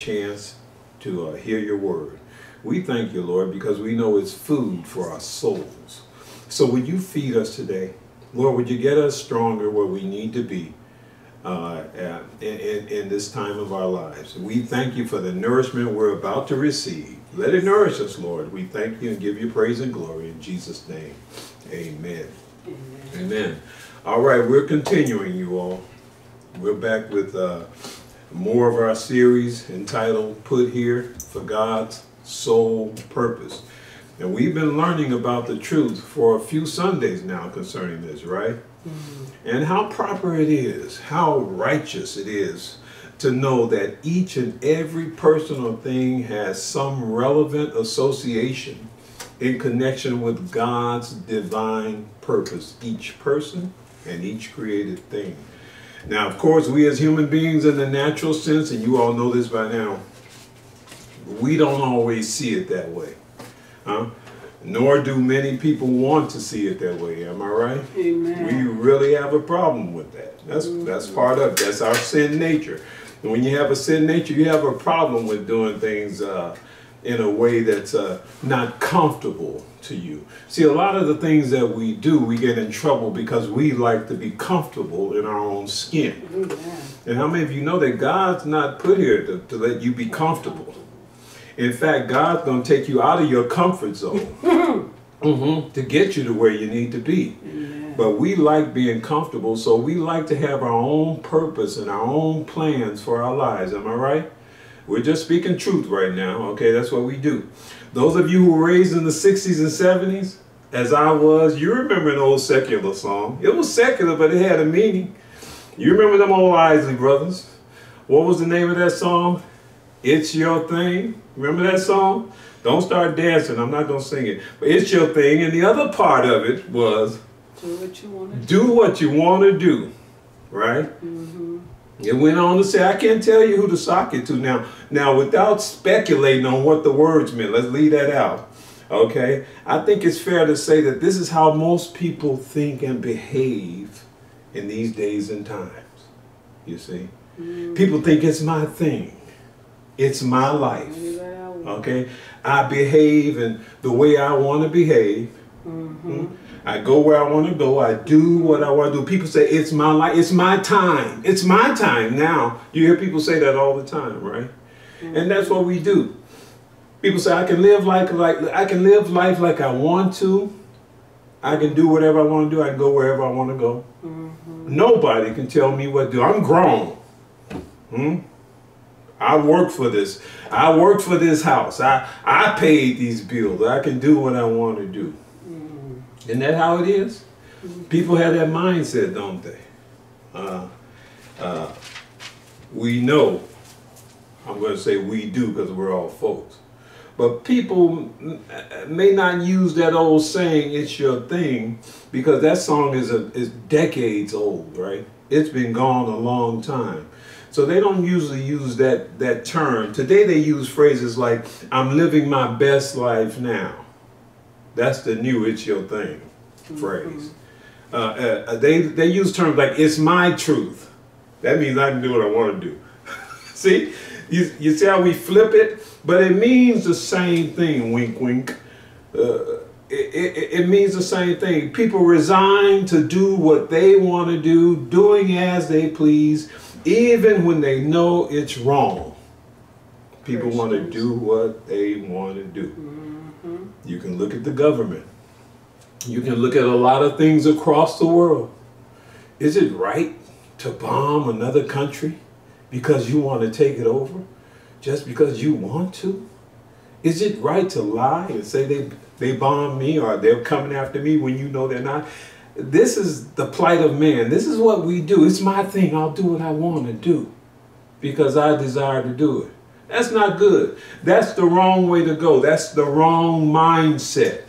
chance to uh, hear your word. We thank you, Lord, because we know it's food for our souls. So would you feed us today? Lord, would you get us stronger where we need to be uh, in, in, in this time of our lives? We thank you for the nourishment we're about to receive. Let it nourish us, Lord. We thank you and give you praise and glory in Jesus' name. Amen. Amen. Amen. All right, we're continuing, you all. We're back with uh, more of our series entitled Put Here for God's Sole Purpose. And we've been learning about the truth for a few Sundays now concerning this, right? Mm -hmm. And how proper it is, how righteous it is to know that each and every personal thing has some relevant association in connection with God's divine purpose, each person and each created thing. Now, of course, we as human beings in the natural sense, and you all know this by now, we don't always see it that way. Huh? Nor do many people want to see it that way. Am I right? Amen. We really have a problem with that. That's mm -hmm. that's part of that's our sin nature. And when you have a sin nature, you have a problem with doing things uh, in a way that's uh, not comfortable to you. See, a lot of the things that we do, we get in trouble because we like to be comfortable in our own skin. And how many of you know that God's not put here to, to let you be comfortable? In fact, God's going to take you out of your comfort zone mm -hmm, to get you to where you need to be. But we like being comfortable, so we like to have our own purpose and our own plans for our lives. Am I right? We're just speaking truth right now, okay? That's what we do. Those of you who were raised in the 60s and 70s, as I was, you remember an old secular song. It was secular, but it had a meaning. You remember them old Isley Brothers? What was the name of that song? It's Your Thing. Remember that song? Don't start dancing. I'm not going to sing it. But it's your thing. And the other part of it was do what you want to do. Do what you want to do. Right? Mm -hmm. It went on to say, I can't tell you who to sock it to now. Now, without speculating on what the words meant, let's leave that out. Okay? I think it's fair to say that this is how most people think and behave in these days and times. You see? Mm. People think it's my thing. It's my life. Okay? I behave in the way I want to behave. Mm -hmm. I go where I want to go. I do what I want to do. People say, it's my life. It's my time. It's my time now. You hear people say that all the time, right? Mm-hmm. And that's what we do. People say, I can live like, like, I can live life like I want to. I can do whatever I want to do. I can go wherever I want to go. Mm-hmm. Nobody can tell me what to do. I'm grown. Hmm? I work for this. I work for this house. I, I paid these bills. I can do what I want to do. Isn't that how it is? People have that mindset, don't they? Uh, uh, we know, I'm going to say we do because we're all folks, but people may not use that old saying, it's your thing, because that song is, a, is decades old, right? It's been gone a long time. So they don't usually use that, that term. Today they use phrases like, I'm living my best life now. That's the new it's your thing phrase. Uh, uh, they, they use terms like, it's my truth. That means I can do what I want to do. see? You, you see how we flip it? But it means the same thing, wink, wink. Uh, it, it, it, means the same thing. People resign to do what they want to do, doing as they please, even when they know it's wrong. People want to do what they want to do. You can look at the government. You can look at a lot of things across the world. Is it right to bomb another country because you want to take it over? Just because you want to? Is it right to lie and say they, they bombed me or they're coming after me when you know they're not? This is the plight of man. This is what we do. It's my thing. I'll do what I want to do because I desire to do it. That's not good. That's the wrong way to go. That's the wrong mindset.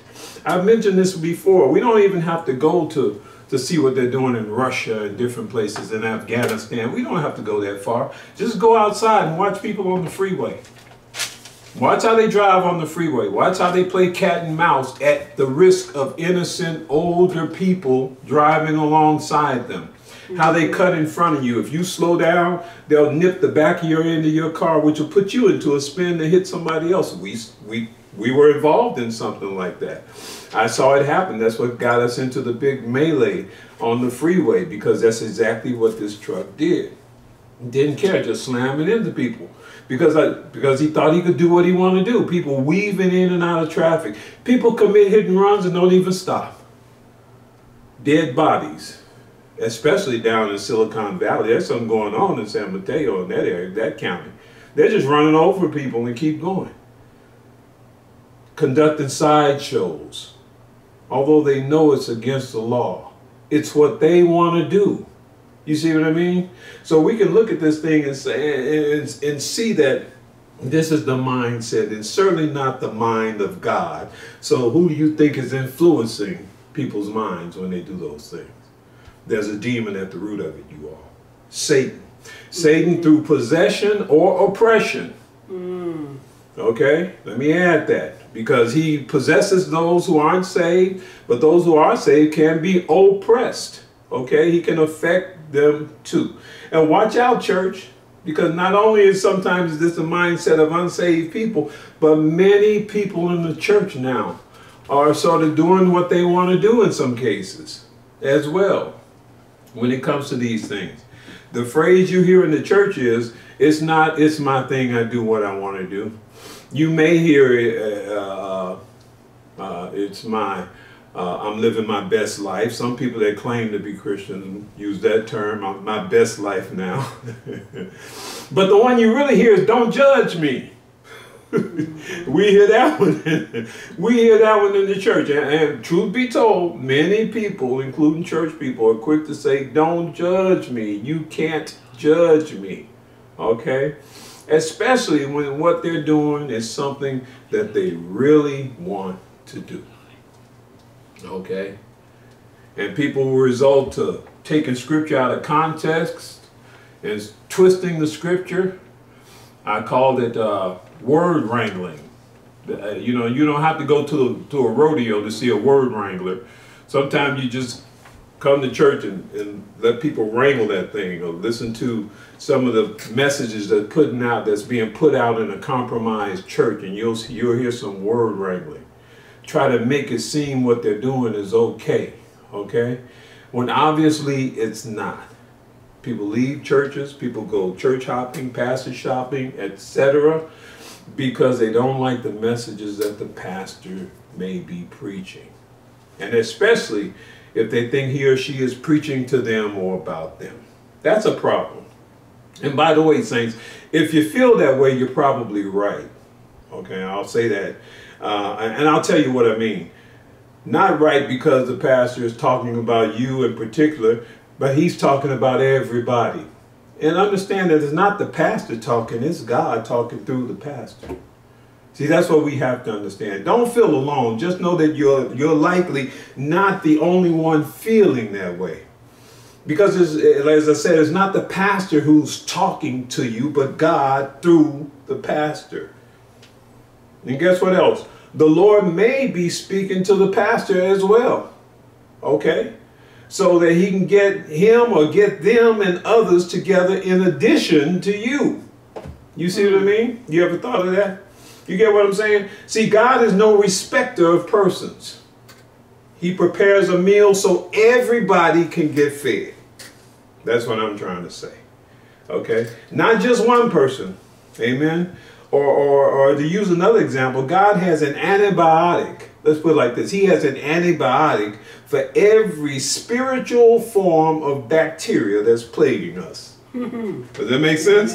I've mentioned this before. We don't even have to go to to see what they're doing in Russia and different places in Afghanistan. We don't have to go that far. Just go outside and watch people on the freeway. Watch how they drive on the freeway. Watch how they play cat and mouse at the risk of innocent older people driving alongside them. How they cut in front of you. If you slow down, they'll nip the back of your end of your car, which will put you into a spin to hit somebody else. We we we were involved in something like that. I saw it happen. That's what got us into the big melee on the freeway because that's exactly what this truck did. Didn't care, just slamming into people because I, because he thought he could do what he wanted to do. People weaving in and out of traffic. People commit hit and runs and don't even stop. Dead bodies, especially down in Silicon Valley. There's something going on in San Mateo in that area, that county. They're just running over people and keep going. Conducting sideshows, although they know it's against the law. It's what they want to do. You see what I mean? So we can look at this thing and say and, and see that this is the mindset and certainly not the mind of God. So who do you think is influencing people's minds when they do those things? There's a demon at the root of it, you all. Satan. Satan through possession or oppression. Mm. Okay, let me add that because he possesses those who aren't saved, but those who are saved can be oppressed. Okay, he can affect them too. And watch out, church, because not only is sometimes this a mindset of unsaved people, but many people in the church now are sort of doing what they want to do in some cases as well when it comes to these things. The phrase you hear in the church is, it's not, it's my thing, I do what I want to do. You may hear it, uh, uh, uh it's my, uh, I'm living my best life. Some people that claim to be Christian use that term, my best life now. but the one you really hear is, don't judge me. we hear that one. we hear that one in the church. And, and, truth be told, many people, including church people, are quick to say, don't judge me. You can't judge me. Okay? Especially when what they're doing is something that they really want to do. Okay? And people will result to taking scripture out of context and twisting the scripture. I called it uh, word wrangling. Uh, you know, you don't have to go to, to a rodeo to see a word wrangler. Sometimes you just come to church and, and let people wrangle that thing or listen to some of the messages that putting out that's being put out in a compromised church and you'll you'll hear some word wrangling try to make it seem what they're doing is okay, okay? When obviously it's not. People leave churches, people go church hopping, pastor shopping, etc., because they don't like the messages that the pastor may be preaching. And especially if they think he or she is preaching to them or about them. That's a problem. And by the way, saints, if you feel that way, you're probably right. Okay, I'll say that uh, and I'll tell you what I mean. Not right because the pastor is talking about you in particular, but he's talking about everybody. And understand that it's not the pastor talking, it's God talking through the pastor. See, that's what we have to understand. Don't feel alone. Just know that you're, you're likely not the only one feeling that way. Because, as I said, it's not the pastor who's talking to you, but God through the pastor. And guess what else? The Lord may be speaking to the pastor as well. Okay? So that he can get him or get them and others together in addition to you. You see what I mean? You ever thought of that? You get what I'm saying? See, God is no respecter of persons. He prepares a meal so everybody can get fed. That's what I'm trying to say. Okay? Not just one person. Amen. Or, or, or to use another example, God has an antibiotic. Let's put it like this. He has an antibiotic for every spiritual form of bacteria that's plaguing us. Does that make sense?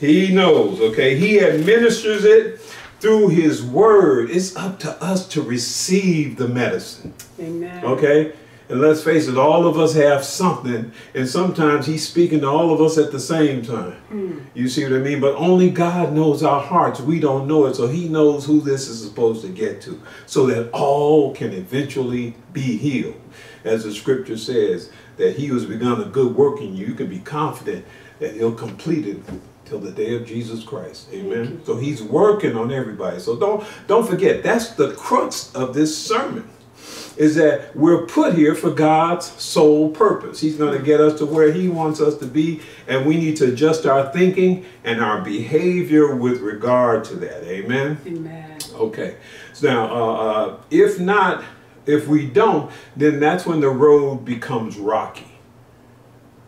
He knows, okay? He administers it through his word. It's up to us to receive the medicine. Amen. Okay? And let's face it, all of us have something, and sometimes he's speaking to all of us at the same time. Mm. You see what I mean? But only God knows our hearts. We don't know it, so he knows who this is supposed to get to, so that all can eventually be healed. As the scripture says, that he who has begun a good work in you, you can be confident that he'll complete it till the day of Jesus Christ. Amen. So he's working on everybody. So don't don't forget, that's the crux of this sermon is that we're put here for God's sole purpose. He's going to get us to where He wants us to be, and we need to adjust our thinking and our behavior with regard to that. Amen? Amen. Okay. So now, uh, uh, if not, if we don't, then that's when the road becomes rocky.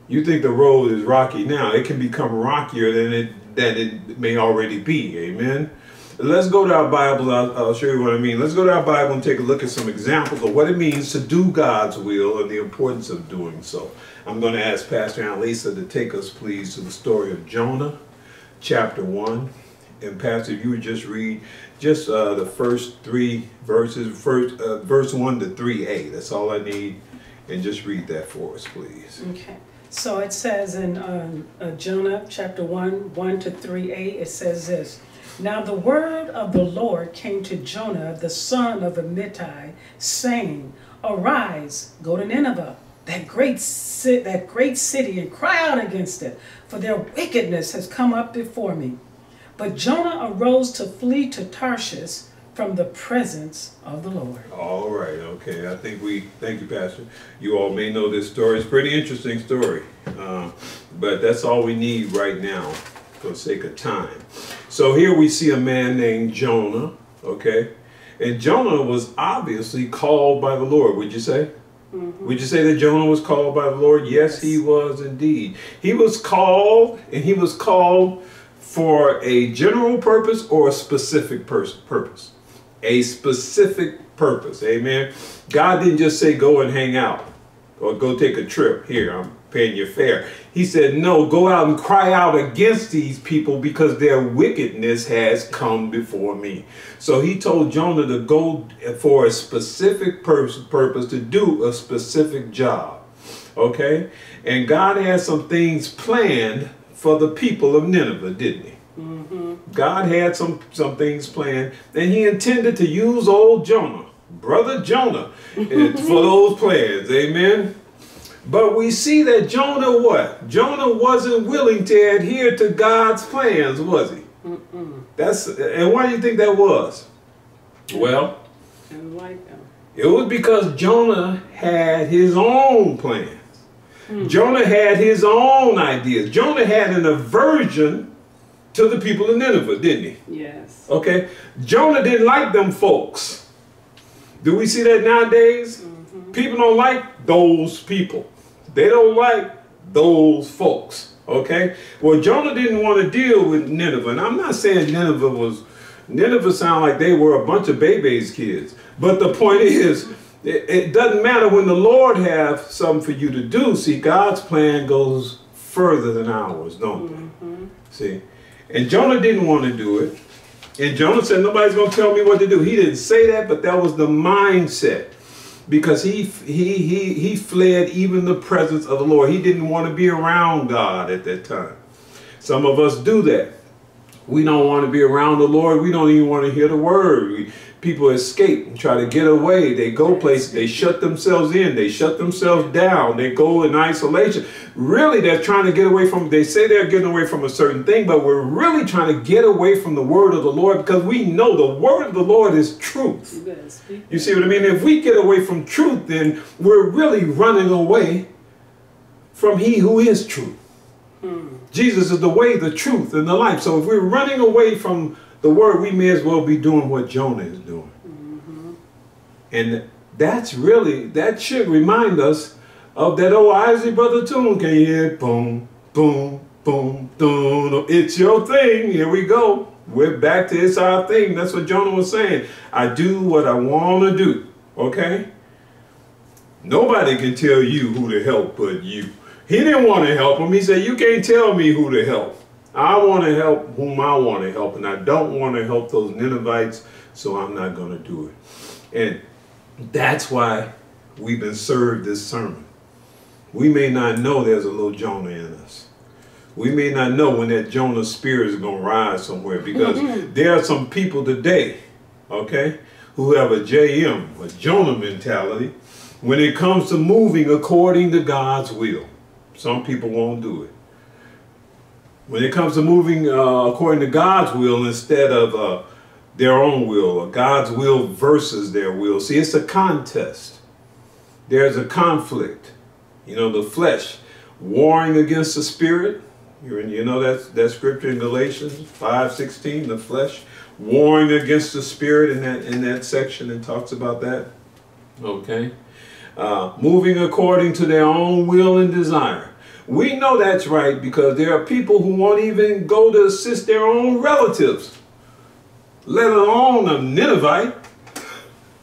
You think the road is rocky now, it can become rockier than it, than it may already be. Amen? Let's go to our Bible. I'll, I'll, show you what I mean. Let's go to our Bible and take a look at some examples of what it means to do God's will and the importance of doing so. I'm going to ask Pastor Annalisa to take us, please, to the story of Jonah, chapter 1. And Pastor, if you would just read just uh, the first three verses, first uh, verse 1 to 3a. That's all I need. And just read that for us, please. Okay. So it says in um, uh, Jonah chapter 1, 1 to 3a, it says this. Now the word of the Lord came to Jonah, the son of Amittai, saying, Arise, go to Nineveh, that great, that great city, and cry out against it, for their wickedness has come up before me. But Jonah arose to flee to Tarshish from the presence of the Lord. All right, okay. I think we, thank you, Pastor. You all may know this story. It's a pretty interesting story, uh, but that's all we need right now for the sake of time. So here we see a man named Jonah, okay? And Jonah was obviously called by the Lord, would you say? Mm -hmm. Would you say that Jonah was called by the Lord? Yes, yes, he was indeed. He was called, and he was called for a general purpose or a specific purpose. A specific purpose, amen. God didn't just say go and hang out or go take a trip. Here, I'm paying your fare. He said, no, go out and cry out against these people because their wickedness has come before me. So he told Jonah to go for a specific purpose to do a specific job. Okay? And God had some things planned for the people of Nineveh, didn't he? Mm -hmm. God had some, some things planned, and he intended to use old Jonah, brother Jonah, for those plans. Amen? But we see that Jonah what? Jonah wasn't willing to adhere to God's plans, was he? Mm -mm. That's and why do you think that was? Well, like it was because Jonah had his own plans. Mm. Jonah had his own ideas. Jonah had an aversion to the people of Nineveh, didn't he? Yes. Okay. Jonah didn't like them folks. Do we see that nowadays? -hmm. People don't like those people. They don't like those folks. Okay? Well, Jonah didn't want to deal with Nineveh. And I'm not saying Nineveh was, Nineveh sound like they were a bunch of baby's kids. But the point is, it, it doesn't matter when the Lord have something for you to do. See, God's plan goes further than ours, don't mm -hmm. See? And Jonah didn't want to do it. And Jonah said, nobody's going to tell me what to do. He didn't say that, but that was the mindset because he he he he fled even the presence of the Lord. He didn't want to be around God at that time. Some of us do that. We don't want to be around the Lord. We don't even want to hear the word. We, people escape and try to get away. They go places. They shut themselves in. They shut themselves down. They go in isolation. Really, they're trying to get away from, they say they're getting away from a certain thing, but we're really trying to get away from the word of the Lord because we know the word of the Lord is truth. You see what I mean? If we get away from truth, then we're really running away from he who is truth. Hmm. Jesus is the way, the truth, and the life. So if we're running away from the word, we may as well be doing what Jonah is doing. Mm -hmm. And that's really, that should remind us of that old Isley Brother tune. Can you hear Boom, boom, boom, boom. It's your thing. Here we go. We're back to it's our thing. That's what Jonah was saying. I do what I want to do. Okay? Nobody can tell you who to help but you. He didn't want to help him. He said, you can't tell me who to help. I want to help whom I want to help, and I don't want to help those Ninevites, so I'm not going to do it. And that's why we've been served this sermon. We may not know there's a little Jonah in us. We may not know when that Jonah spirit is going to rise somewhere because there are some people today, okay, who have a JM, a Jonah mentality, when it comes to moving according to God's will. Some people won't do it. When it comes to moving uh, according to God's will instead of uh, their own will, or God's will versus their will. See, it's a contest. there's a conflict. You know, the flesh warring against the spirit. You you know that's that scripture in Galatians 5:16, the flesh warring against the spirit in that in that section and talks about that. Okay. Uh, moving according to their own will and desire. We know that's right because there are people who won't even go to assist their own relatives, let alone a Ninevite.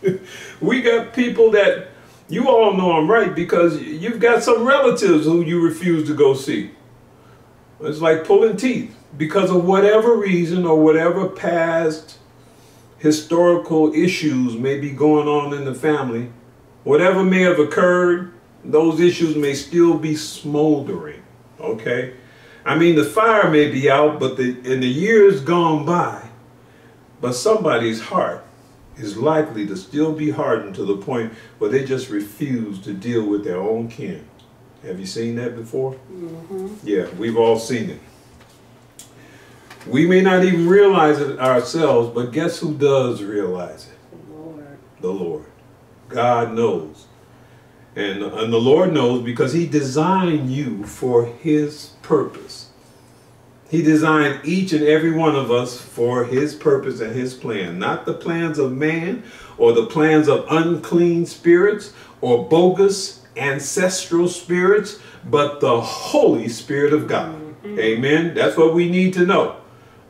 we got people that you all know I'm right because you've got some relatives who you refuse to go see. It's like pulling teeth because of whatever reason or whatever past historical issues may be going on in the family. Whatever may have occurred, those issues may still be smoldering. Okay? I mean, the fire may be out, but the, in the years gone by, but somebody's heart is likely to still be hardened to the point where they just refuse to deal with their own kin. Have you seen that before? Mm-hmm. Yeah, we've all seen it. We may not even realize it ourselves, but guess who does realize it? The Lord. The Lord. God knows. And, and the Lord knows because He designed you for His purpose. He designed each and every one of us for His purpose and His plan, not the plans of man or the plans of unclean spirits or bogus ancestral spirits, but the Holy Spirit of God. Mm-hmm. Amen. That's what we need to know.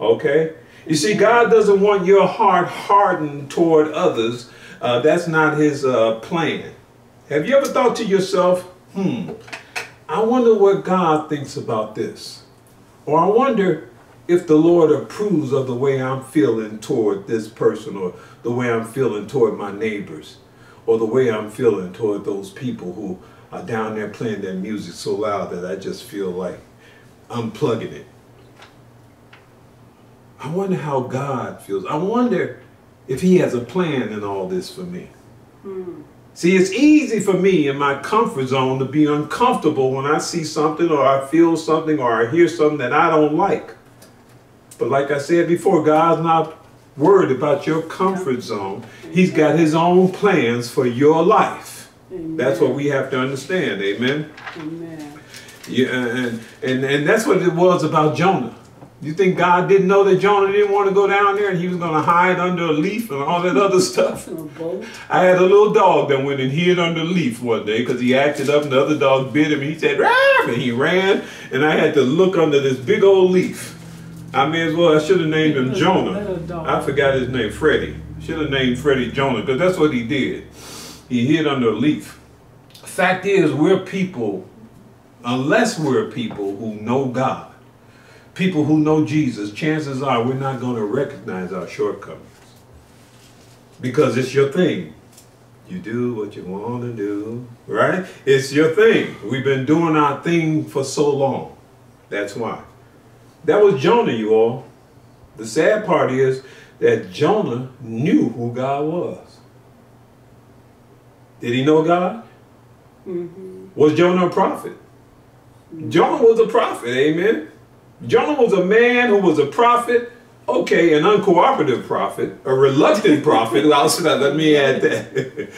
Okay? You see, God doesn't want your heart hardened toward others. Uh, that's not His uh, plan. Have you ever thought to yourself, hmm, I wonder what God thinks about this? Or I wonder if the Lord approves of the way I'm feeling toward this person or the way I'm feeling toward my neighbors or the way I'm feeling toward those people who are down there playing their music so loud that I just feel like unplugging it. I wonder how God feels. I wonder if He has a plan in all this for me. Hmm. See, it's easy for me in my comfort zone to be uncomfortable when I see something or I feel something or I hear something that I don't like. But like I said before, God's not worried about your comfort zone. He's got his own plans for your life. Amen. That's what we have to understand. Amen. Amen. Yeah, and, and and that's what it was about Jonah. You think God didn't know that Jonah didn't want to go down there and he was going to hide under a leaf and all that other stuff? I had a little dog that went and hid under a leaf one day because he acted up and the other dog bit him he said, Rah! and he ran and I had to look under this big old leaf. I may as well, I should have named him Jonah. I forgot his name, Freddie. Should have named Freddie Jonah because that's what he did. He hid under a leaf. Fact is, we're people, unless we're people who know God, people who know Jesus, chances are we're not going to recognize our shortcomings. Because it's your thing. You do what you want to do, right? It's your thing. We've been doing our thing for so long. That's why. That was Jonah, you all. The sad part is that Jonah knew who God was. Did he know God? Mm-hmm. Was Jonah a prophet? Mm-hmm. Jonah was a prophet, amen. Jonah was a man who was a prophet, okay, an uncooperative prophet, a reluctant prophet. let me add that.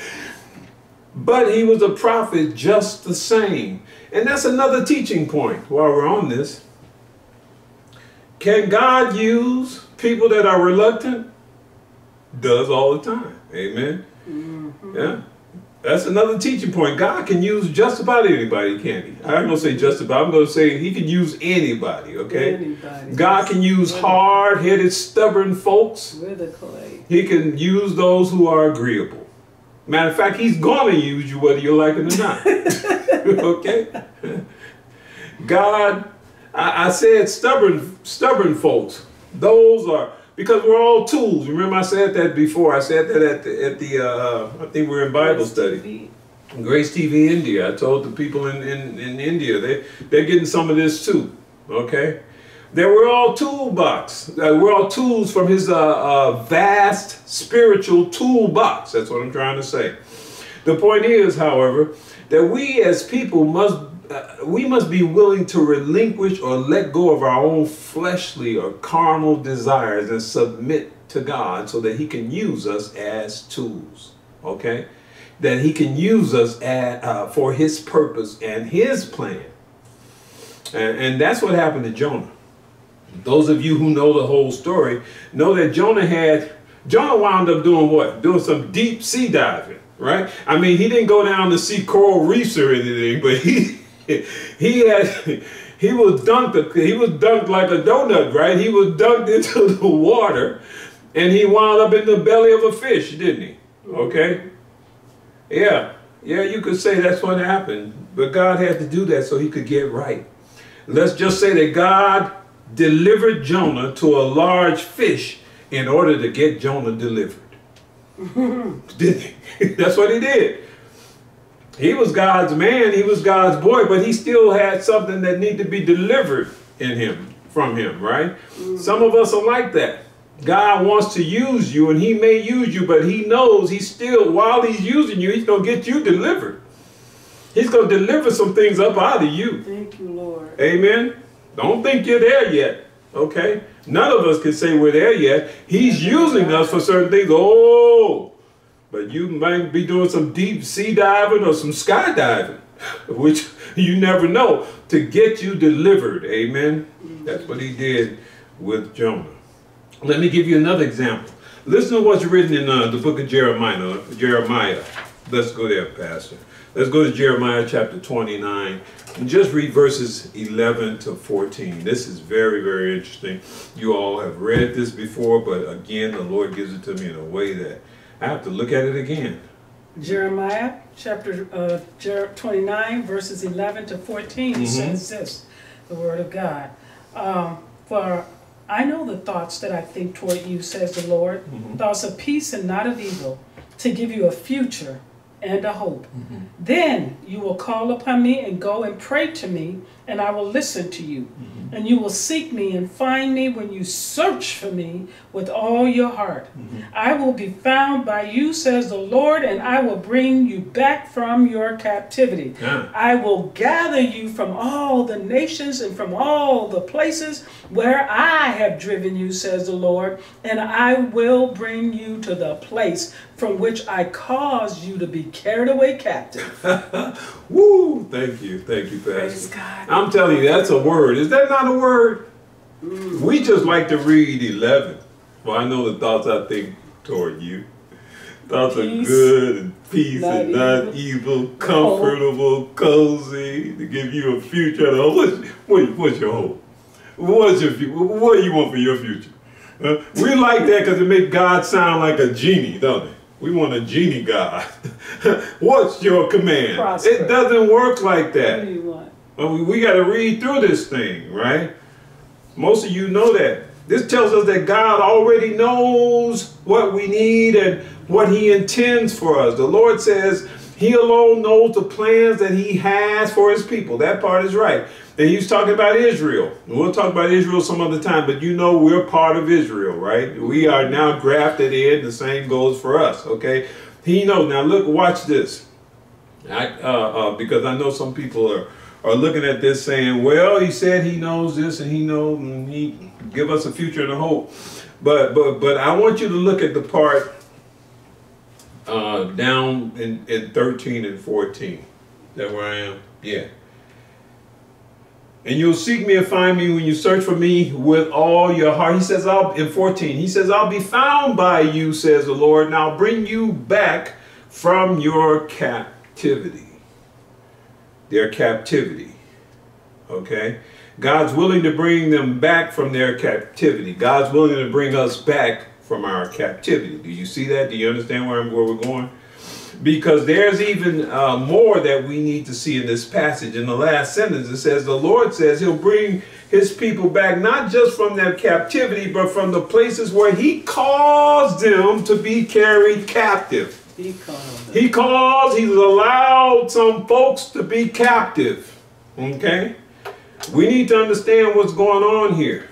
but he was a prophet just the same. And that's another teaching point while we're on this. Can God use people that are reluctant? Does all the time. Amen. Mm-hmm. Yeah. That's another teaching point. God can use just about anybody, can he? I'm going to say just about. I'm going to say he can use anybody, okay? Anybody. God can use hard-headed, stubborn folks. A clay. He can use those who are agreeable. Matter of fact, he's going to use you whether you like it or not. okay? God, I, I said stubborn, stubborn folks. Those are because we're all tools. Remember, I said that before. I said that at the, at the uh, I think we are in Bible Grace study. TV. Grace TV India. I told the people in, in, in India, they, they're getting some of this too. Okay? That we're all toolbox. Uh, we're all tools from his uh, uh, vast spiritual toolbox. That's what I'm trying to say. The point is, however, that we as people must we must be willing to relinquish or let go of our own fleshly or carnal desires and submit to God so that He can use us as tools. Okay? that he can use us at, uh, for his purpose and his plan. And, and that's what happened to Jonah. Those of you who know the whole story know that Jonah had, Jonah wound up doing what? Doing some deep sea diving, right? I mean, he didn't go down to see coral reefs or anything, but he, he had, he was dunked, he was dunked like a donut, right? He was dunked into the water and he wound up in the belly of a fish, didn't he? Mm-hmm. Okay? Yeah, yeah, you could say that's what happened, but God had to do that so he could get right. Let's just say that God delivered Jonah to a large fish in order to get Jonah delivered. did he? That's what he did. He was God's man, he was God's boy, but he still had something that needed to be delivered in him, from him, right? Mm. Some of us are like that. God wants to use you and he may use you, but he knows he's still, while he's using you, he's going to get you delivered. He's going to deliver some things up out of you. Thank you, Lord. Amen. Don't think you're there yet. Okay? None of us can say we're there yet. He's using us for certain things. Oh, but you might be doing some deep sea diving or some skydiving, which you never know, to get you delivered. Amen. That's what he did with Jonah. Let me give you another example. Listen to what's written in uh, the book of Jeremiah. Jeremiah. Let's go there, Pastor. Let's go to Jeremiah chapter 29 and just read verses 11 to 14. This is very, very interesting. You all have read this before, but again, the Lord gives it to me in a way that I have to look at it again. Jeremiah chapter uh, 29, verses 11 to 14 mm -hmm. says this, the word of God. Um, for I know the thoughts that I think toward you, says the Lord, mm -hmm. thoughts of peace and not of evil, to give you a future and a hope. Mm -hmm. Then you will call upon me and go and pray to me, and I will listen to you. Mm -hmm. And you will seek me and find me when you search for me with all your heart. Mm -hmm. I will be found by you, says the Lord, and I will bring you back from your captivity. Yeah. I will gather you from all the nations and from all the places where I have driven you, says the Lord, and I will bring you to the place from which I caused you to be carried away captive. Woo! Thank you. Thank you, Pastor. I'm telling you, that's a word. Is that not a word? Mm. We just like to read 11. Well, I know the thoughts I think toward you. Thoughts peace, are good and peace not and not evil, comfortable, hope. cozy, to give you a future. What's, what, what's your hope? What's your, what do you want for your future? We like that because it makes God sound like a genie, don't it? We want a genie God. What's your command? Prosper. It doesn't work like that. What do you want? Well, we, we got to read through this thing, right? Most of you know that. This tells us that God already knows what we need and what he intends for us. The Lord says he alone knows the plans that he has for his people. That part is right. And he's talking about Israel. We'll talk about Israel some other time, but you know we're part of Israel, right? We are now grafted in. The same goes for us, okay? He knows. Now look, watch this. I, uh, uh, because I know some people are, are looking at this saying, well, he said he knows this and he knows and he give us a future and a hope. But, but, but I want you to look at the part uh, down in, in 13 and 14. Is that where I am? Yeah. And you'll seek me and find me when you search for me with all your heart. He says, I'll, in 14, he says, I'll be found by you, says the Lord, and I'll bring you back from your captivity. Their captivity. Okay? God's willing to bring them back from their captivity. God's willing to bring us back from our captivity. Do you see that? Do you understand where, I'm, where we're going? Because there's even uh, more that we need to see in this passage. In the last sentence, it says, The Lord says He'll bring His people back not just from their captivity, but from the places where He caused them to be carried captive. He caused. He caused, He's allowed some folks to be captive. Okay? We need to understand what's going on here.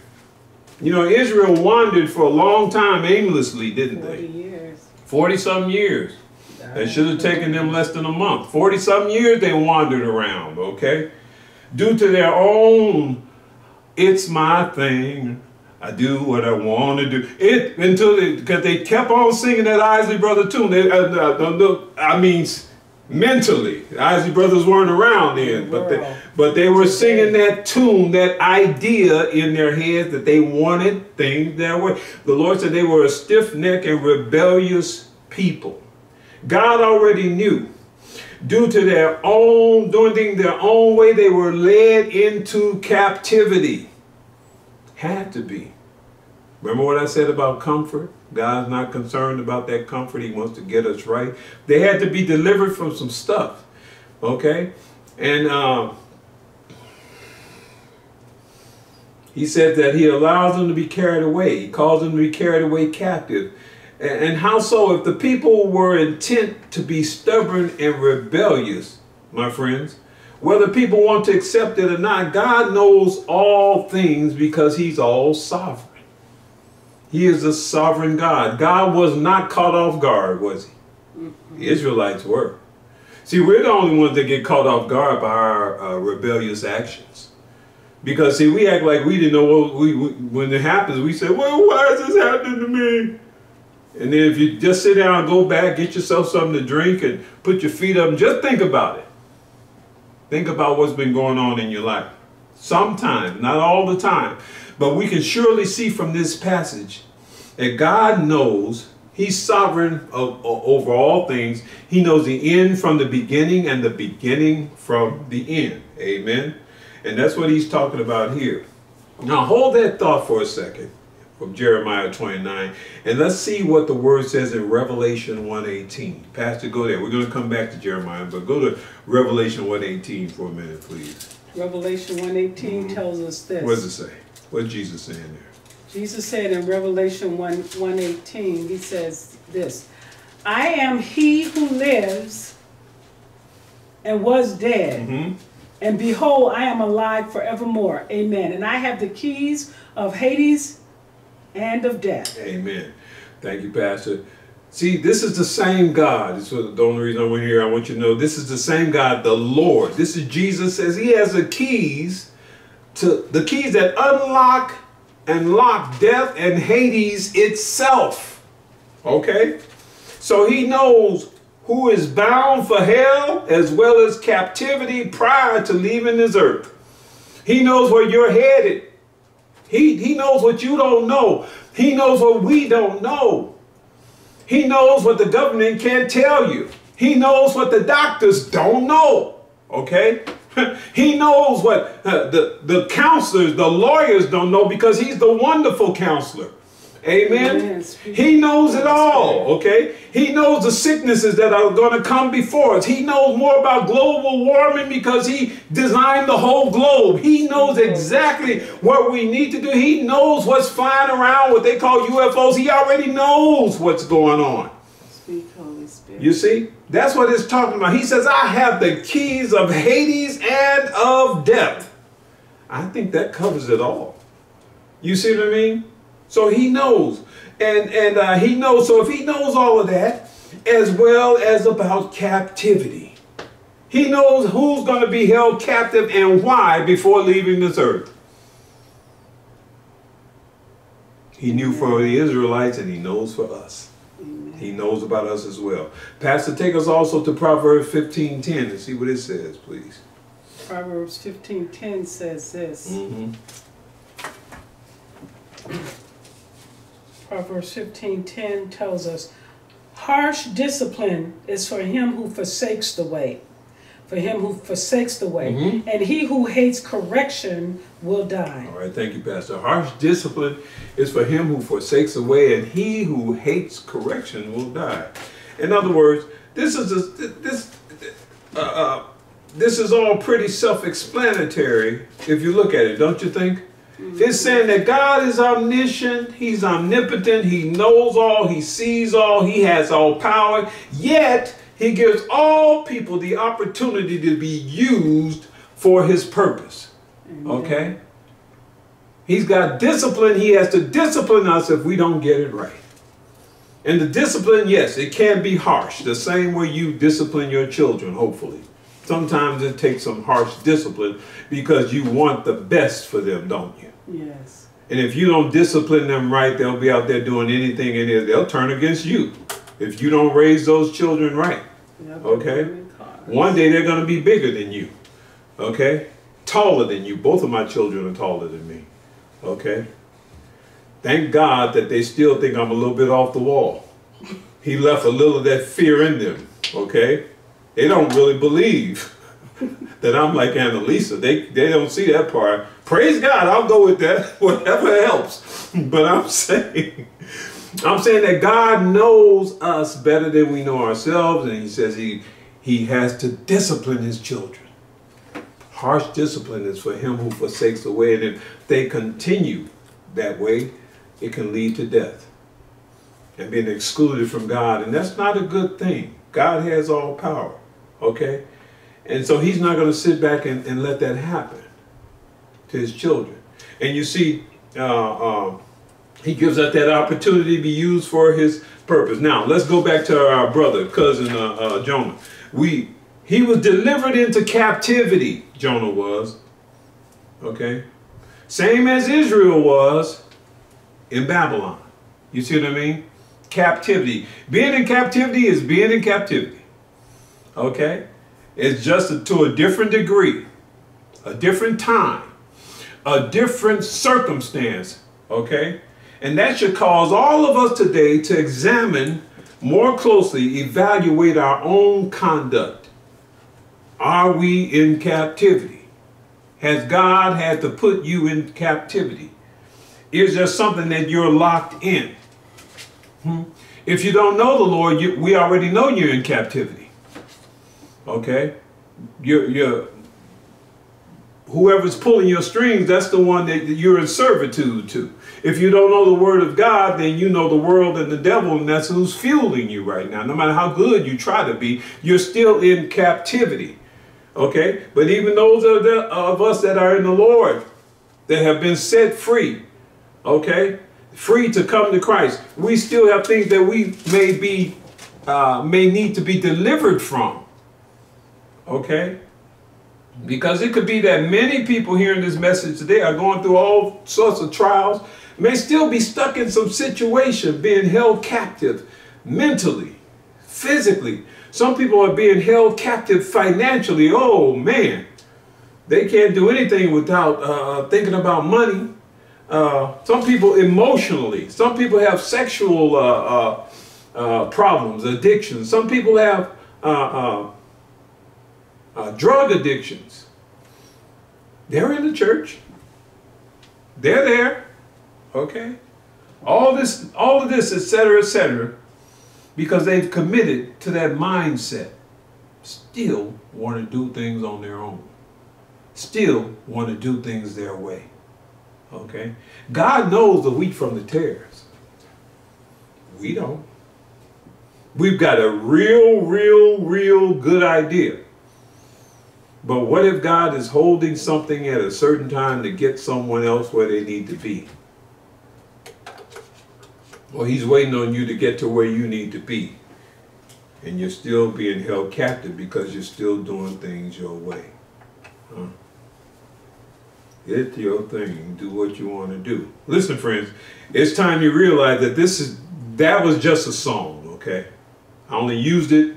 You know, Israel wandered for a long time aimlessly, didn't 40 they? 40 years. 40 some years. It should have taken them less than a month. 40 some years they wandered around, okay? Due to their own, it's my thing, I do what I want to do. It until because they, they, kept on singing that Isley Brother tune. They, uh, uh, I mean, mentally, the Isley Brothers weren't around then, but they, but they were singing that tune, that idea in their heads that they wanted things that way. The Lord said they were a stiff necked and rebellious people. God already knew. Due to their own doing their own way, they were led into captivity. Had to be. Remember what I said about comfort? God's not concerned about that comfort. He wants to get us right. They had to be delivered from some stuff. Okay? And um, he said that he allows them to be carried away. He calls them to be carried away captive. And, how so? If the people were intent to be stubborn and rebellious, my friends, whether people want to accept it or not, God knows all things because he's all sovereign. He is a sovereign God. God was not caught off guard, was he? The Israelites were. See, we're the only ones that get caught off guard by our uh, rebellious actions. Because, see, we act like we didn't know what we, we, when it happens. We say, well, why is this happening to me? And then if you just sit down and go back, get yourself something to drink and put your feet up and just think about it. Think about what's been going on in your life. Sometimes, not all the time. But we can surely see from this passage that God knows He's sovereign of, over all things. He knows the end from the beginning and the beginning from the end. Amen. And that's what he's talking about here. Now hold that thought for a second from Jeremiah 29 and let's see what the word says in Revelation 1:18. Pastor, go there. We're going to come back to Jeremiah, but go to Revelation 1:18 for a minute, please. Revelation 1:18 mm -hmm. tells us this. What does it say? What's Jesus saying there? Jesus said in Revelation 1, 118, he says this, I am he who lives and was dead. Mm -hmm. And behold, I am alive forevermore. Amen. And I have the keys of Hades and of death. Amen. Thank you, Pastor. See, this is the same God. This is the only reason I went here. I want you to know this is the same God, the Lord. This is Jesus says he has the keys to the keys that unlock and lock death and Hades itself. Okay? So he knows who is bound for hell as well as captivity prior to leaving this earth. He knows where you're headed. He, he knows what you don't know. He knows what we don't know. He knows what the government can't tell you. He knows what the doctors don't know. Okay? he knows what uh, the, the counselors, the lawyers don't know because he's the wonderful counselor. Amen. He knows it all, okay? He knows the sicknesses that are going to come before us. He knows more about global warming because he designed the whole globe. He knows exactly what we need to do. He knows what's flying around, what they call UFOs. He already knows what's going on. Speak, Holy Spirit. You see? That's what it's talking about. He says, I have the keys of Hades and of death. I think that covers it all. You see what I mean? So he knows. And, and uh, he knows. So if he knows all of that, as well as about captivity, he knows who's going to be held captive and why before leaving this earth. He knew for the Israelites and he knows for us. He knows about us as well. Pastor, take us also to Proverbs 15.10 and see what it says, please. Proverbs 15.10 says this. Mm -hmm. Proverbs 15.10 tells us, Harsh discipline is for him who forsakes the way, for him who forsakes the way, mm -hmm. and he who hates correction will die. All right, thank you, Pastor. Harsh discipline is for him who forsakes the way, and he who hates correction will die. In other words, this is a, this uh, uh, this is all pretty self-explanatory if you look at it, don't you think? Mm. It's saying that God is omniscient, He's omnipotent, He knows all, He sees all, He has all power, yet He gives all people the opportunity to be used for His purpose. Okay? He's got discipline, He has to discipline us if we don't get it right. And the discipline, yes, it can be harsh, the same way you discipline your children, hopefully. Sometimes it takes some harsh discipline because you want the best for them, don't you? Yes. And if you don't discipline them right, they'll be out there doing anything in there. They'll turn against you if you don't raise those children right. Yep. Okay? One day they're going to be bigger than you. Okay? Taller than you. Both of my children are taller than me. Okay? Thank God that they still think I'm a little bit off the wall. He left a little of that fear in them. Okay? They don't really believe that I'm like Annalisa. They they don't see that part. Praise God, I'll go with that. Whatever helps. But I'm saying I'm saying that God knows us better than we know ourselves, and He says He He has to discipline His children. Harsh discipline is for him who forsakes the way, and if they continue that way, it can lead to death and being excluded from God, and that's not a good thing. God has all power, okay? And so He's not going to sit back and, and let that happen to His children. And you see, uh, uh, he gives us that opportunity to be used for his purpose. Now, let's go back to our brother, cousin uh, uh, Jonah. We he was delivered into captivity. Jonah was, okay, same as Israel was in Babylon. You see what I mean? Captivity. Being in captivity is being in captivity. Okay, it's just a, to a different degree, a different time, a different circumstance. Okay. And that should cause all of us today to examine more closely, evaluate our own conduct. Are we in captivity? Has God had to put you in captivity? Is there something that you're locked in? Hmm? If you don't know the Lord, you, we already know you're in captivity. Okay? You're, you're, whoever's pulling your strings, that's the one that you're in servitude to. If you don't know the word of God, then you know the world and the devil, and that's who's fueling you right now. No matter how good you try to be, you're still in captivity. Okay? But even those of, the, of us that are in the Lord, that have been set free, okay? Free to come to Christ, we still have things that we may be, uh, may need to be delivered from. Okay? Because it could be that many people hearing this message today are going through all sorts of trials, may still be stuck in some situation, being held captive mentally, physically. Some people are being held captive financially. Oh man, they can't do anything without uh, thinking about money. Uh, some people emotionally. Some people have sexual uh, uh, uh problems, addictions. Some people have uh, drug addictions. They're in the church. They're there. Okay? All this, all of this, etc., etc., because they've committed to that mindset. Still want to do things on their own. Still want to do things their way. Okay? God knows the wheat from the tares. We don't. We've got a real, real, real good idea. But what if God is holding something at a certain time to get someone else where they need to be? Well, he's waiting on you to get to where you need to be. And you're still being held captive because you're still doing things your way. Huh? Get your thing. Do what you want to do. Listen, friends, it's time you realize that this is that was just a song, okay? I only used it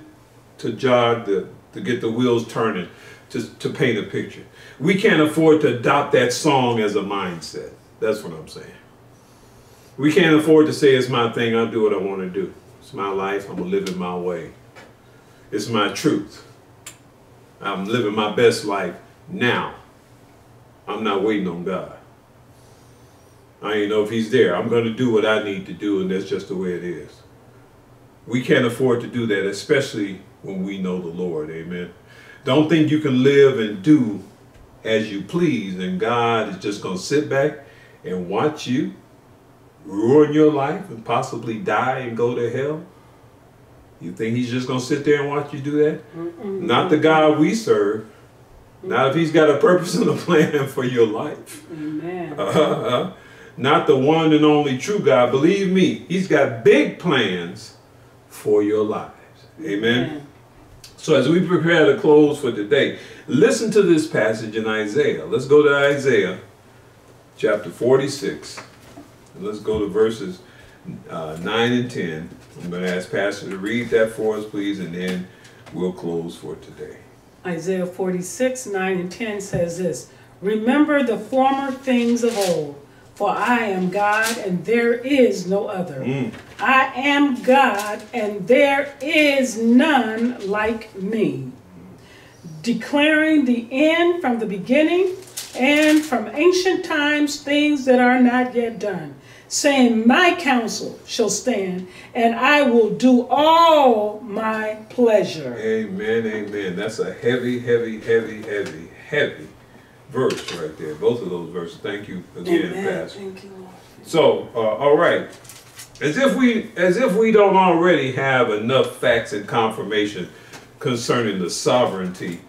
to jog the to get the wheels turning, to, to paint a picture. We can't afford to adopt that song as a mindset. That's what I'm saying. We can't afford to say it's my thing, I'll do what I want to do. It's my life, I'm going to live my way. It's my truth. I'm living my best life now. I'm not waiting on God. I ain't know if he's there. I'm going to do what I need to do, and that's just the way it is. We can't afford to do that, especially when we know the Lord. Amen. Don't think you can live and do as you please, and God is just going to sit back and watch you ruin your life and possibly die and go to hell? You think he's just going to sit there and watch you do that? Mm-mm. Not the God we serve. Not if he's got a purpose and a plan for your life. Amen. Uh, not the one and only true God. Believe me, he's got big plans for your lives. Amen. Amen. So as we prepare to close for today, listen to this passage in Isaiah. Let's go to Isaiah chapter 46. let's go to verses uh, 9 and 10. I'm going to ask Pastor to read that for us, please, and then we'll close for today. Isaiah 46, 9 and 10 says this Remember the former things of old, for I am God and there is no other. Mm. I am God and there is none like me. Declaring the end from the beginning and from ancient times things that are not yet done, saying, My counsel shall stand, and I will do all my pleasure. Amen, amen. That's a heavy, heavy, heavy, heavy, heavy verse right there. Both of those verses. Thank you again, amen. Pastor. Thank you. So, uh, all right. As if we as if we don't already have enough facts and confirmation concerning the sovereignty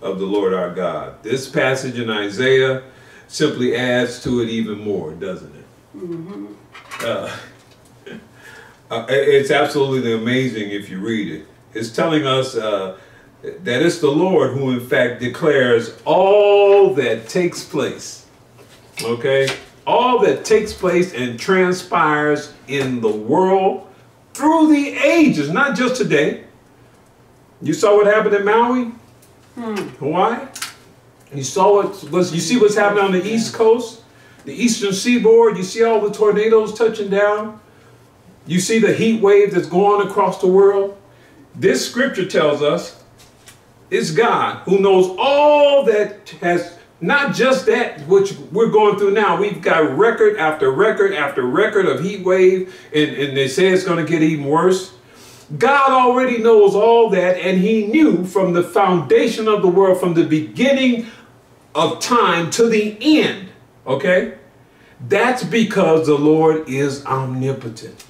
of the Lord our God. This passage in Isaiah simply adds to it even more, doesn't it? Mm-hmm. Uh, uh, it's absolutely amazing if you read it. It's telling us uh, that it's the Lord who, in fact, declares all that takes place. Okay? All that takes place and transpires in the world through the ages, not just today. You saw what happened in Maui? Hmm. Hawaii. You saw what was you see what's happening on the East Coast, the Eastern Seaboard. You see all the tornadoes touching down. You see the heat wave that's going across the world. This scripture tells us it's God who knows all that has not just that which we're going through now. We've got record after record after record of heat wave, and, and they say it's going to get even worse. God already knows all that, and He knew from the foundation of the world, from the beginning of time to the end. Okay? That's because the Lord is omnipotent.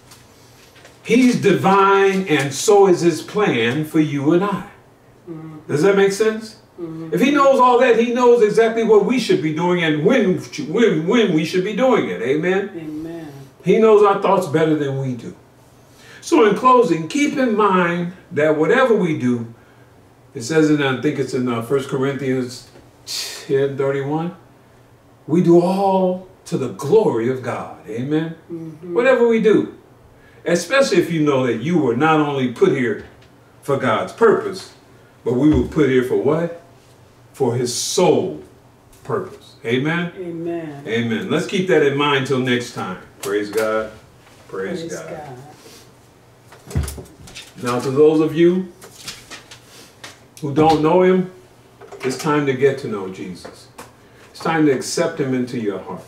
He's divine, and so is His plan for you and I. Mm-hmm. Does that make sense? Mm-hmm. If He knows all that, He knows exactly what we should be doing and when, when, when we should be doing it. Amen? Amen. He knows our thoughts better than we do. So in closing, keep in mind that whatever we do, it says in, I think it's in uh, 1 Corinthians 10, 31, we do all to the glory of God. Amen? Mm-hmm. Whatever we do, especially if you know that you were not only put here for God's purpose, but we were put here for what? For his sole purpose. Amen? Amen. Amen. Let's keep that in mind till next time. Praise God. Praise, Praise God. God. Now, to those of you who don't know him, it's time to get to know Jesus. It's time to accept him into your heart.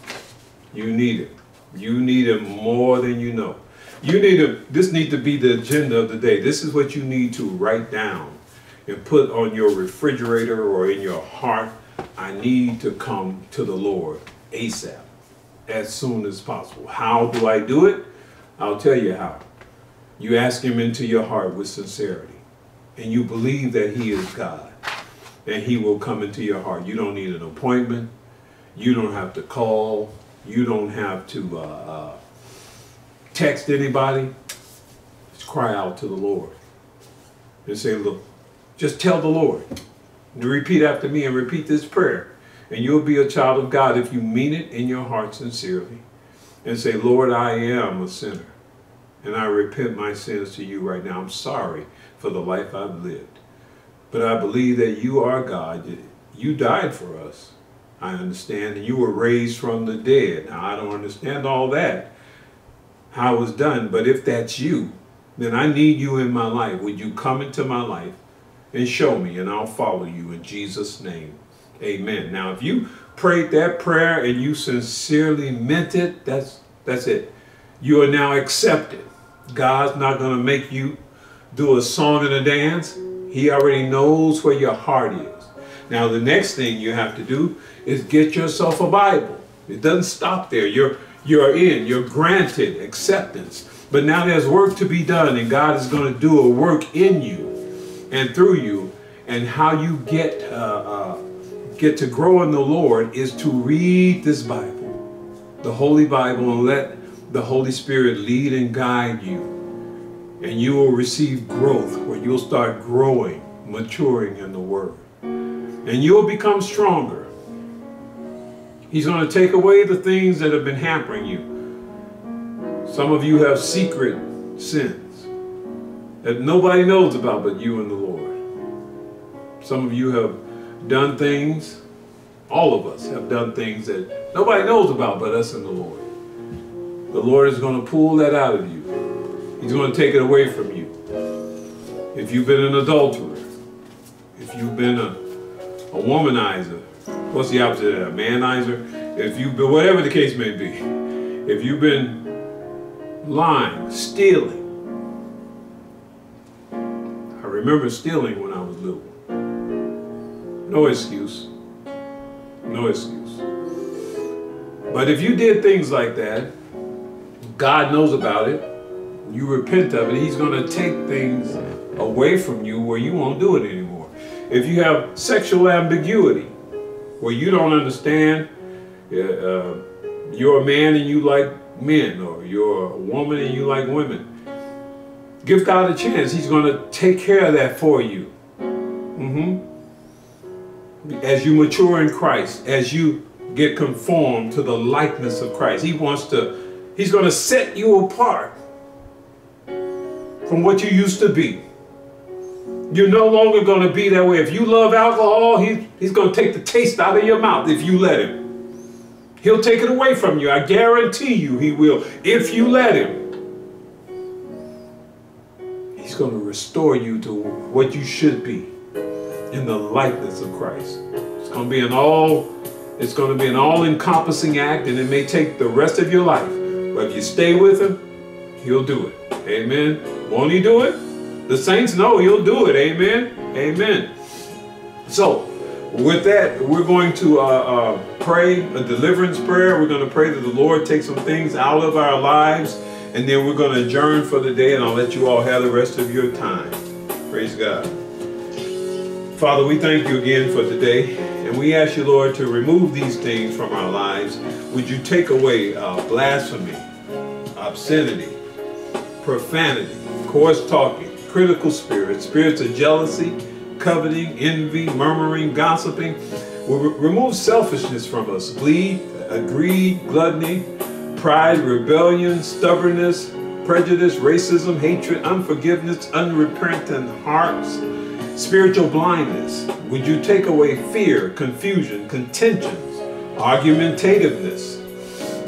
You need him. You need him more than you know. You need him. This needs to be the agenda of the day. This is what you need to write down and put on your refrigerator or in your heart. I need to come to the Lord ASAP, as soon as possible. How do I do it? I'll tell you how. You ask him into your heart with sincerity. And you believe that he is God. And he will come into your heart. You don't need an appointment. You don't have to call. You don't have to uh, uh, text anybody. Just cry out to the Lord. And say, look, just tell the Lord. Repeat after me and repeat this prayer. And you'll be a child of God if you mean it in your heart sincerely. And say, Lord, I am a sinner. And I repent my sins to you right now. I'm sorry for the life I've lived. But I believe that you are God. You died for us. I understand. And you were raised from the dead. Now, I don't understand all that, how it was done. But if that's you, then I need you in my life. Would you come into my life and show me, and I'll follow you in Jesus' name. Amen. Now, if you prayed that prayer and you sincerely meant it, that's that's it. You are now accepted. God's not going to make you do a song and a dance. He already knows where your heart is. Now, the next thing you have to do is get yourself a Bible. It doesn't stop there. You're, you're in, you're granted acceptance. But now there's work to be done, and God is going to do a work in you and through you. And how you get, uh, uh, get to grow in the Lord is to read this Bible, the Holy Bible, and let the Holy Spirit lead and guide you. And you will receive growth where you'll start growing, maturing in the Word. And you'll become stronger. He's going to take away the things that have been hampering you. Some of you have secret sins that nobody knows about but you and the Lord. Some of you have done things, all of us have done things that nobody knows about but us and the Lord. The Lord is going to pull that out of you. He's going to take it away from you. If you've been an adulterer, if you've been a, a womanizer, what's the opposite of that? A manizer? If you've been, whatever the case may be, if you've been lying, stealing, remember stealing when I was little. No excuse. No excuse. But if you did things like that, God knows about it. You repent of it. He's going to take things away from you where you won't do it anymore. If you have sexual ambiguity, where you don't understand, uh, you're a man and you like men, or you're a woman and you like women, give God a chance. He's going to take care of that for you. Mm-hmm. As you mature in Christ, as you get conformed to the likeness of Christ, He wants to He's going to set you apart from what you used to be. You're no longer going to be that way. If you love alcohol, he, he's going to take the taste out of your mouth if you let him. He'll take it away from you. I guarantee you he will. If you let him, going to restore you to what you should be in the likeness of Christ. It's going to be an all it's going to be an all-encompassing act and it may take the rest of your life. But if you stay with him, he'll do it. Amen. Won't he do it? The saints know he'll do it. Amen. Amen. So, with that, we're going to uh, uh, pray a deliverance prayer. We're going to pray that the Lord take some things out of our lives. And then we're going to adjourn for the day, and I'll let you all have the rest of your time. Praise God. Father, we thank you again for today. And we ask you, Lord, to remove these things from our lives. Would you take away uh, blasphemy, obscenity, profanity, coarse talking, critical spirits, spirits of jealousy, coveting, envy, murmuring, gossiping. We'll remove selfishness from us, greed, greed, gluttony, pride, rebellion, stubbornness, prejudice, racism, hatred, unforgiveness, unrepentant hearts, spiritual blindness. Would you take away fear, confusion, contentions, argumentativeness,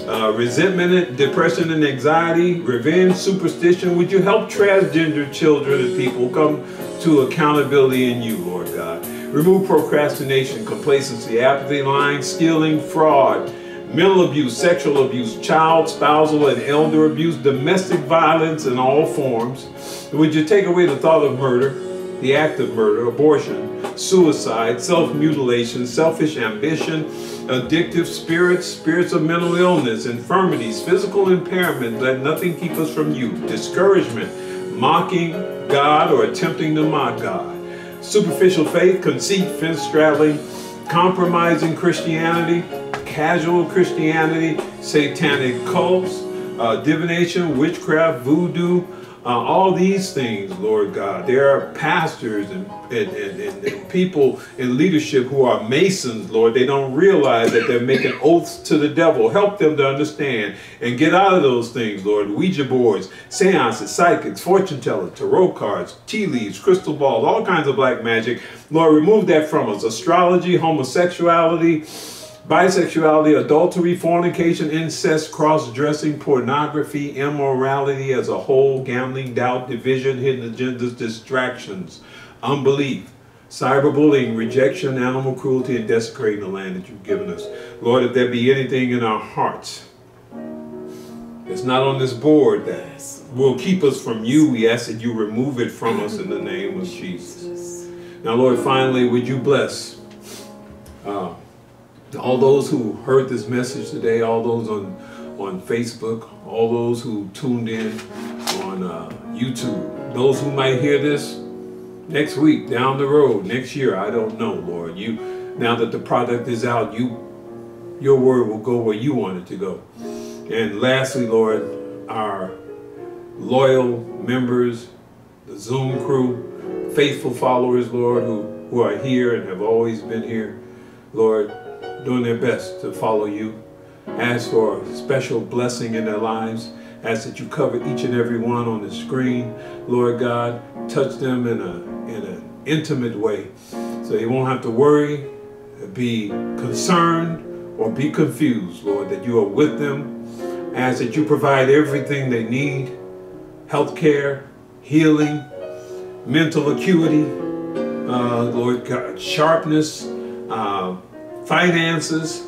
uh, resentment, depression and anxiety, revenge, superstition. Would you help transgender children and people come to accountability in you, Lord God? Remove procrastination, complacency, apathy, lying, stealing, fraud, mental abuse, sexual abuse, child, spousal, and elder abuse, domestic violence in all forms. Would you take away the thought of murder, the act of murder, abortion, suicide, self-mutilation, selfish ambition, addictive spirits, spirits of mental illness, infirmities, physical impairment, let nothing keep us from you, discouragement, mocking God or attempting to mock God, superficial faith, conceit, fence straddling, compromising Christianity, casual Christianity, satanic cults, uh, divination, witchcraft, voodoo, uh, all these things, Lord God. There are pastors and, and, and, and, people in leadership who are masons, Lord. They don't realize that they're making oaths to the devil. Help them to understand and get out of those things, Lord. Ouija boards, seances, psychics, fortune tellers, tarot cards, tea leaves, crystal balls, all kinds of black magic. Lord, remove that from us. Astrology, homosexuality, bisexuality, adultery, fornication, incest, cross-dressing, pornography, immorality as a whole, gambling, doubt, division, hidden agendas, distractions, unbelief, cyberbullying, rejection, animal cruelty, and desecrating the land that you've given us. Lord, if there be anything in our hearts that's not on this board that will keep us from you, we ask that you remove it from us in the name of Jesus. Now, Lord, finally, would you bless uh, all those who heard this message today, all those on, on Facebook, all those who tuned in on uh, YouTube, those who might hear this next week, down the road, next year, I don't know, Lord. You, now that the product is out, you, your word will go where you want it to go. And lastly, Lord, our loyal members, the Zoom crew, faithful followers, Lord, who, who are here and have always been here, Lord, doing their best to follow you. Ask for a special blessing in their lives. Ask that you cover each and every one on the screen. Lord God, touch them in a in an intimate way. So they won't have to worry, be concerned, or be confused, Lord, that you are with them. Ask that you provide everything they need health care, healing, mental acuity, uh, Lord God, sharpness, uh, finances,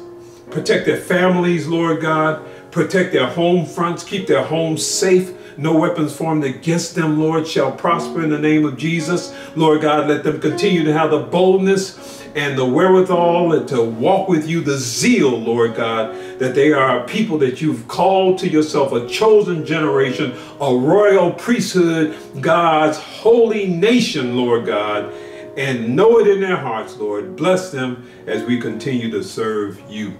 protect their families, Lord God, protect their home fronts, keep their homes safe. No weapons formed against them, Lord, shall prosper in the name of Jesus. Lord God, let them continue to have the boldness and the wherewithal and to walk with you, the zeal, Lord God, that they are a people that you've called to yourself, a chosen generation, a royal priesthood, God's holy nation, Lord God, and know it in their hearts, Lord. Bless them as we continue to serve you.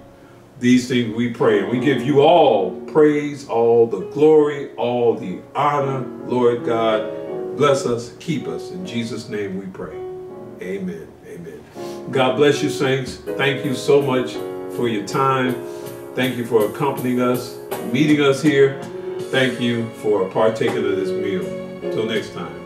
These things we pray, and we give you all praise, all the glory, all the honor, Lord God. Bless us, keep us. In Jesus' name we pray. Amen. Amen. God bless you, saints. Thank you so much for your time. Thank you for accompanying us, meeting us here. Thank you for partaking of this meal. Until next time.